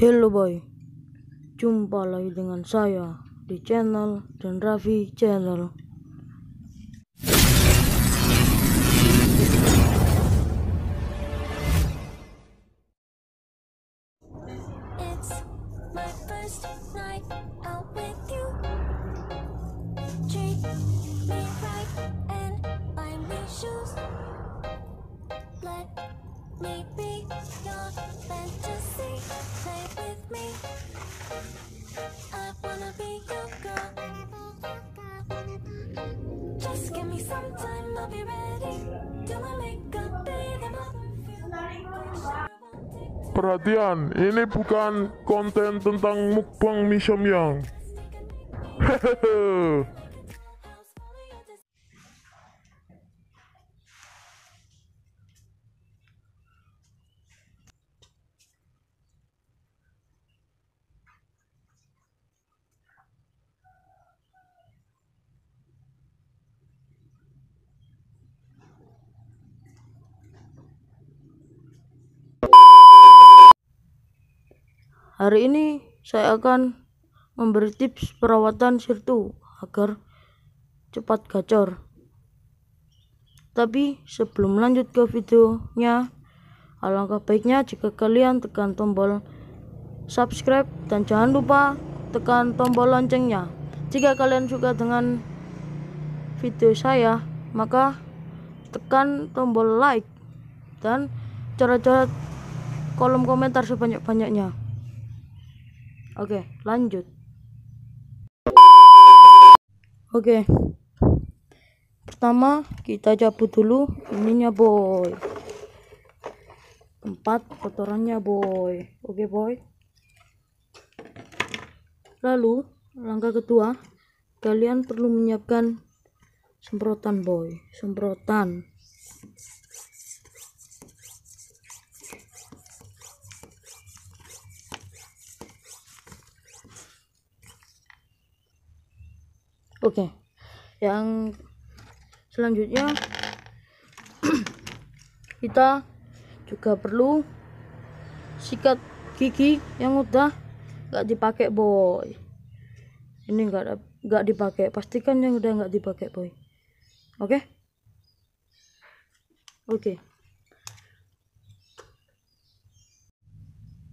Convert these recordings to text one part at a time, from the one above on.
Hello boy, jumpa lagi dengan saya di channel dan Raffi Channel. I'll be ready. Do my makeup, bathe. Perhatian, ini bukan konten tentang mukbang mie Samyang. Hehehe. Hari ini saya akan memberi tips perawatan sirtu agar cepat gacor. Tapi sebelum lanjut ke videonya, alangkah baiknya jika kalian tekan tombol subscribe dan jangan lupa tekan tombol loncengnya. Jika kalian suka dengan video saya, maka tekan tombol like dan coret-coret kolom komentar sebanyak-banyaknya. Oke, lanjut. Oke. Pertama, kita cabut dulu ininya, boy. Tempat kotorannya, boy. Oke, boy. Lalu, langkah kedua, kalian perlu menyiapkan semprotan, boy. Semprotan. Oke, yang selanjutnya kita juga perlu sikat gigi yang udah nggak dipakai boy. Ini nggak nggak dipakai, pastikan yang udah nggak dipakai boy. Oke? Oke.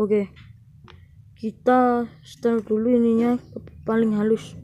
Oke. Kita setel dulu ininya paling halus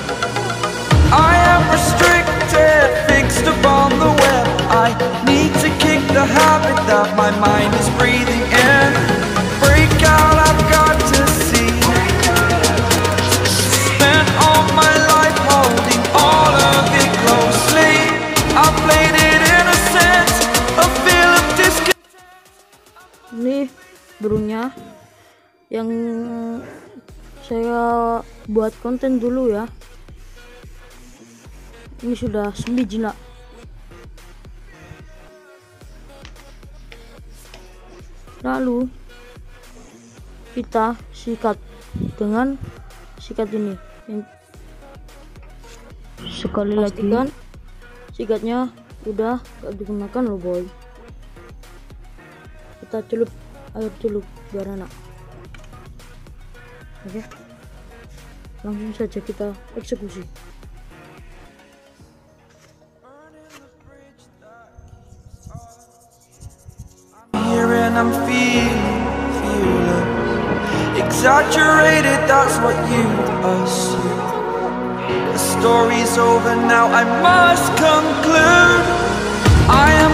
buat konten dulu ya. Ini sudah sembilan jinak lalu kita sikat dengan sikat ini. Sekali lagi kan sikatnya udah gak digunakan loh boy. Kita celup air celup biar enak oke langsung saja kita eksekusi Here and I'm feeling fearless. Exaggerated, that's what you assume. The story's over now, I must conclude. I am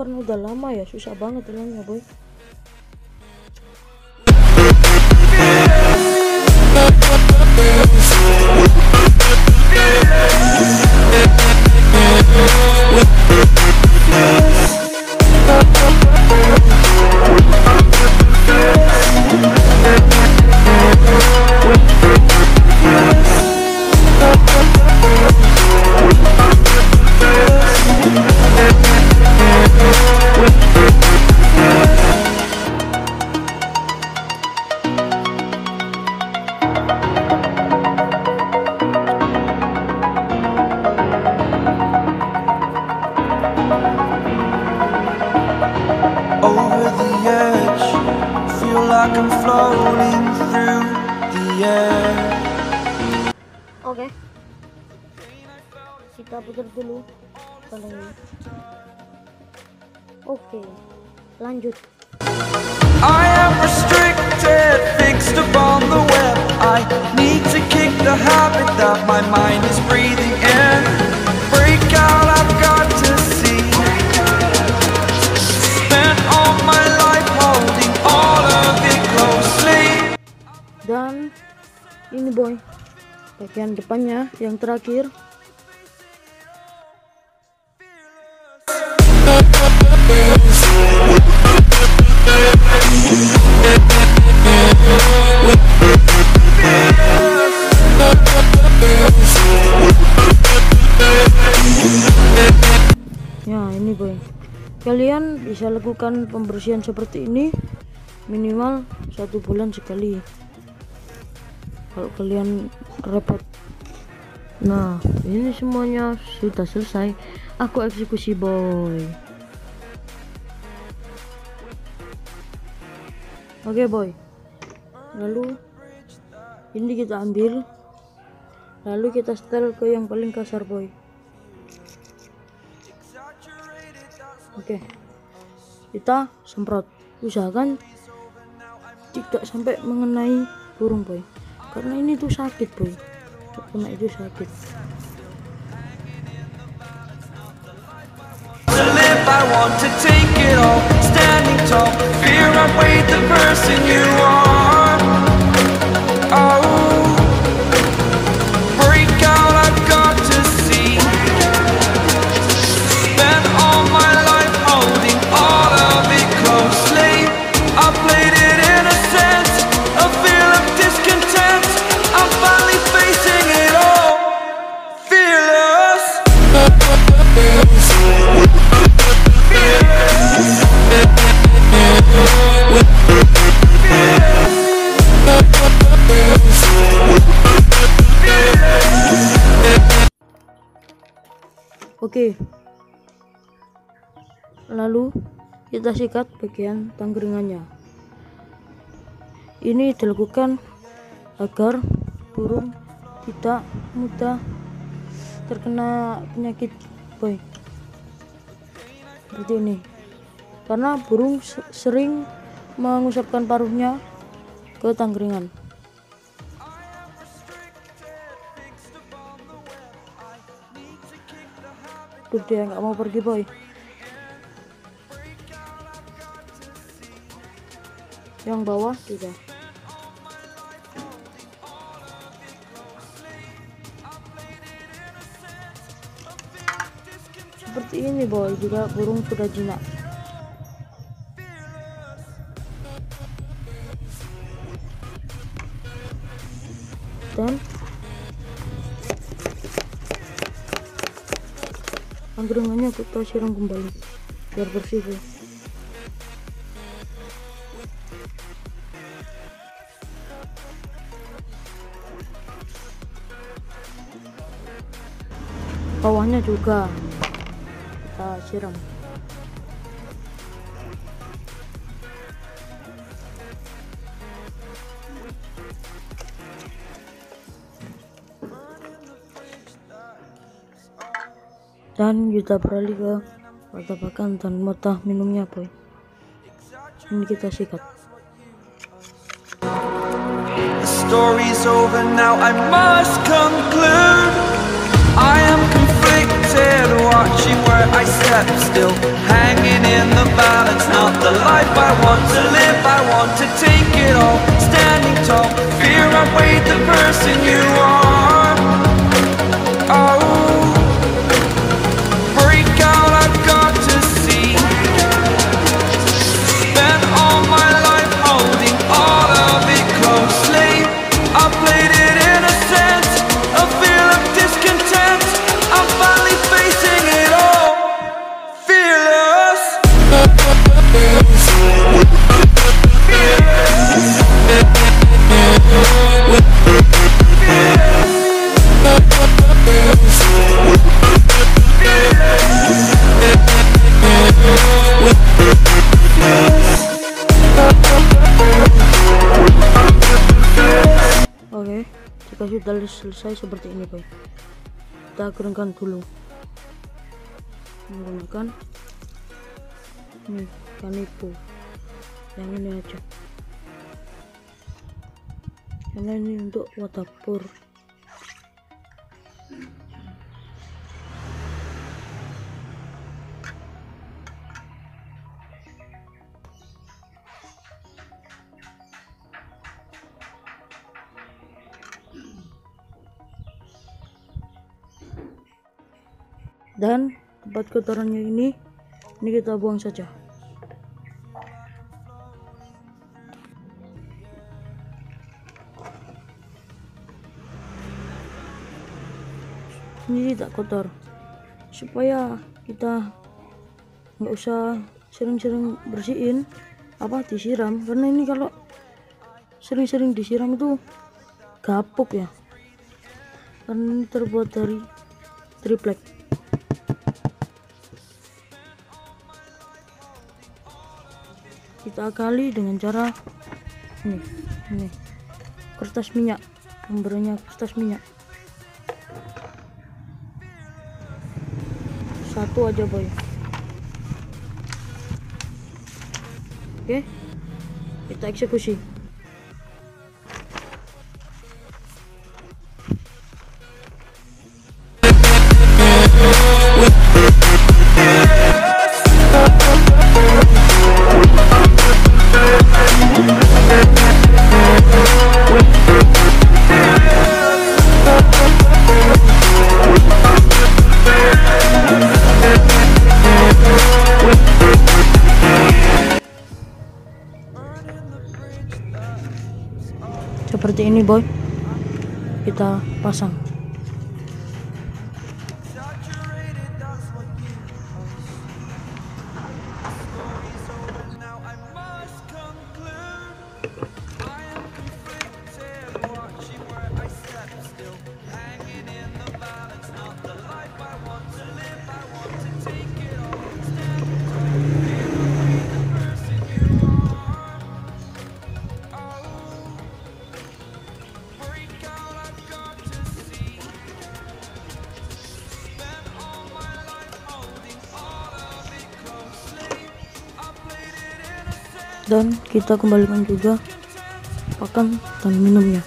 karena udah lama ya susah banget hilangnya boy Oke. Kita putar dulu ini. Oke. Lanjut. I am restricted, fixed upon the web. I need to kick the habit that my mind is breathing in. Break out, I've got to see. Spent all my life holding all of it closely. Dan ini boy. Bagian depannya yang terakhir. Ya ini boy Kalian bisa lakukan pembersihan seperti ini Minimal satu bulan sekali Kalau kalian repot Nah ini semuanya sudah selesai Aku eksekusi boy Oke boy Lalu Ini kita ambil Lalu kita setel ke yang paling kasar boy Oke. Kita semprot. Usahakan tidak sampai mengenai burung, boy. Karena ini tuh sakit, boy. Kena itu sakit. I want to take it all. Standing tall, fear I weighed the person you are. Oke. Lalu kita sikat bagian tangkringannya. Ini dilakukan agar burung tidak mudah terkena penyakit boy. Seperti ini. Karena burung se- sering mengusapkan paruhnya ke tangkringan. Tuh dia nggak mau pergi boy. Yang bawah tidak. Seperti ini boy juga burung sudah jinak. Angkringannya kita siram kembali. Biar bersih boy. bawahnya juga. Kita siram dan kita beralih ke dan mutah minumnya boy ini kita sikat The story's over now, I must conclude. I am conflicted, watching where I step still, hanging in the balance. Not the life I want to live, I want to take it all. Standing tall, fear outweighed the person you are. Sudah selesai seperti ini, boy. Kita keringkan dulu. Menggunakan ini kanipo. Yang ini aja. Karena ini untuk buat dapur. Kotorannya ini, ini kita buang saja. Ini tidak kotor, supaya kita nggak usah sering-sering bersihin apa disiram. Karena ini kalau sering-sering disiram itu gapuk ya. Karena ini terbuat dari triplek kita akali dengan cara ini ini. Kertas minyak pemberinya kertas minyak. Satu aja boy. Oke kita eksekusi ini boy. Kita pasang dan kita kembalikan juga. Pakan dan minumnya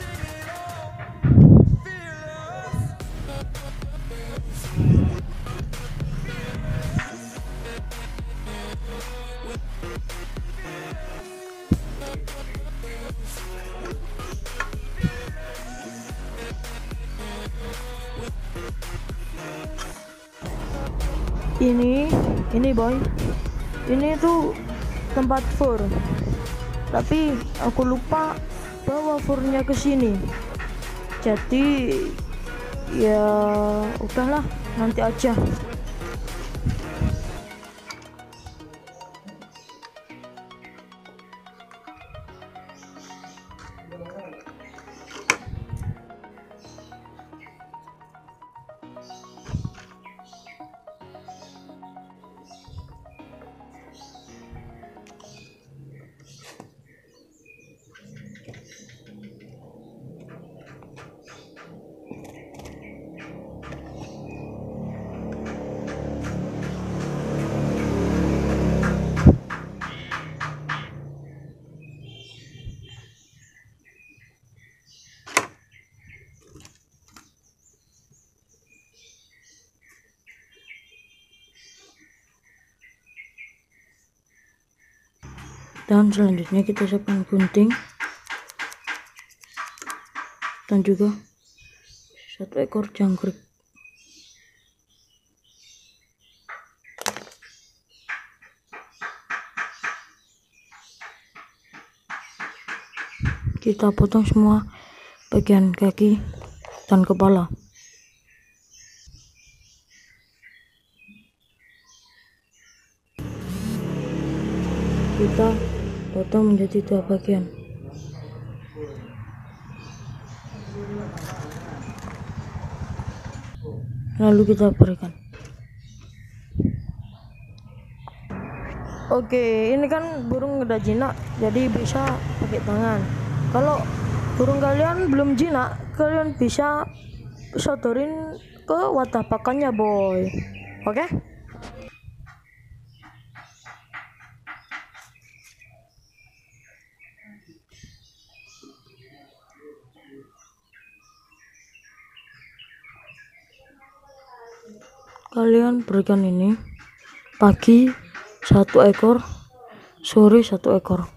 ini ini boy. Ini tuh tempat fur. Tapi aku lupa bawa furnya ke sini. Jadi ya udahlah nanti aja dan selanjutnya kita siapkan gunting. Dan juga satu ekor jangkrik. Kita potong semua bagian kaki dan kepala. Kita potong menjadi dua bagian. Lalu kita berikan. Oke ini kan burung udah jinak jadi bisa pakai tangan. Kalau burung kalian belum jinak kalian bisa sodorin ke wadah pakannya boy. Oke kalian berikan ini pagi satu ekor sore satu ekor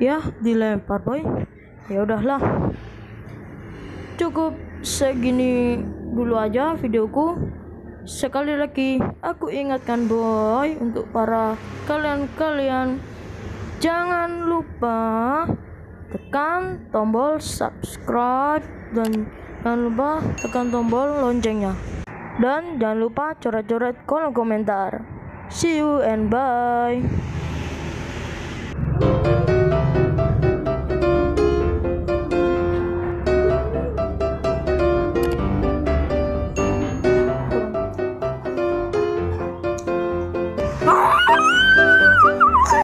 ya dilempar boy. Ya udahlah. Cukup segini dulu aja videoku. Sekali lagi aku ingatkan boy untuk para kalian-kalian jangan lupa tekan tombol subscribe dan jangan lupa tekan tombol loncengnya. Dan jangan lupa coret-coret kolom komentar. See you and bye